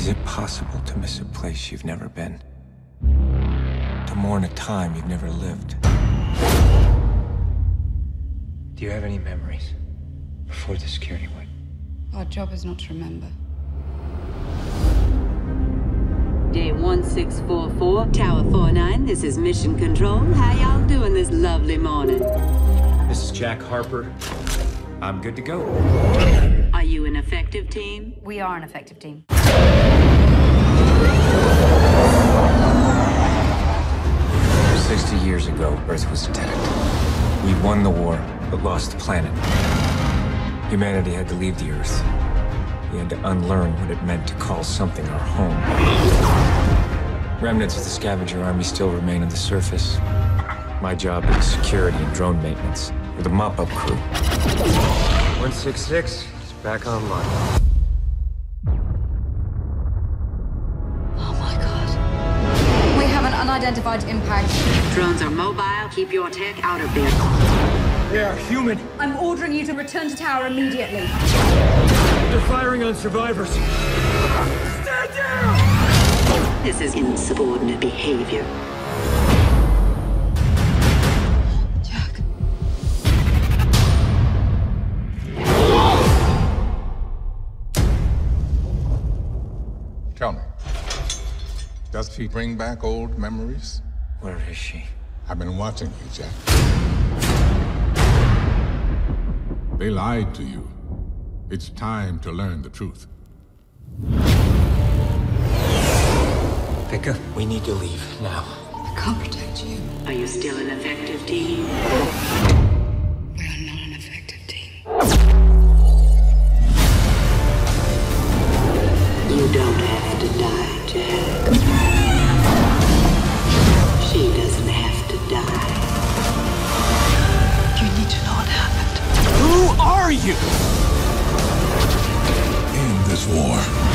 Is it possible to miss a place you've never been? To mourn a time you've never lived? Do you have any memories before the security went? Our job is not to remember. Day 1644, Tower 49, this is Mission Control. How y'all doing this lovely morning? This is Jack Harper. I'm good to go. Are you an effective team? We are an effective team. We won the war, but lost the planet. Humanity had to leave the Earth. We had to unlearn what it meant to call something our home. Remnants of the scavenger army still remain on the surface. My job is security and drone maintenance with a mop-up crew. 166 is back online. Unidentified impact. Drones are mobile. Keep your tech out of there. They are human. I'm ordering you to return to tower immediately. They're firing on survivors. Stand down! This is insubordinate behavior. Jack. Tell me, does she bring back old memories? Where is she? I've been watching you, Jack. They lied to you. It's time to learn the truth. Becca, we need to leave now. I can't protect you. Are you still an effective team? We are not an effective team. You don't are you? In this war,